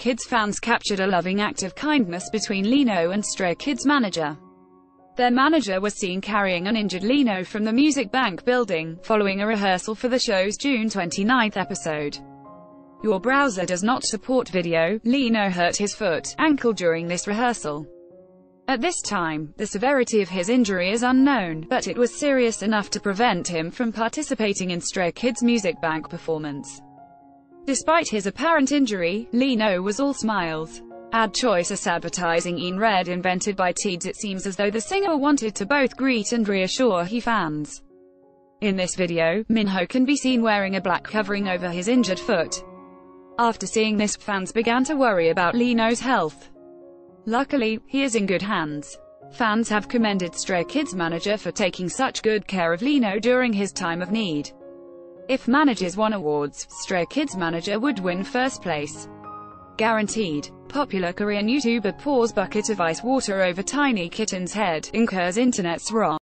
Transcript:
Kids fans captured a loving act of kindness between Lee-Know and Stray Kids manager. Their manager was seen carrying an injured Lee-Know from the Music Bank building, following a rehearsal for the show's June 29 episode. Your browser does not support video. Lee-Know hurt his foot, ankle during this rehearsal. At this time, the severity of his injury is unknown, but it was serious enough to prevent him from participating in Stray Kids' Music Bank performance. Despite his apparent injury, Lee-Know was all smiles. Ad choice as advertising inRead invented by Teads it seems as though the singer wanted to both greet and reassure he fans. In this video, Minho can be seen wearing a black covering over his injured foot. After seeing this, fans began to worry about Lee-Know's health. Luckily, he is in good hands. Fans have commended Stray Kids manager for taking such good care of Lee-Know during his time of need. If managers won awards, Stray Kids manager would win first place. Guaranteed. Popular Korean YouTuber pours bucket of ice water over tiny kitten's head, incurs internet's wrath.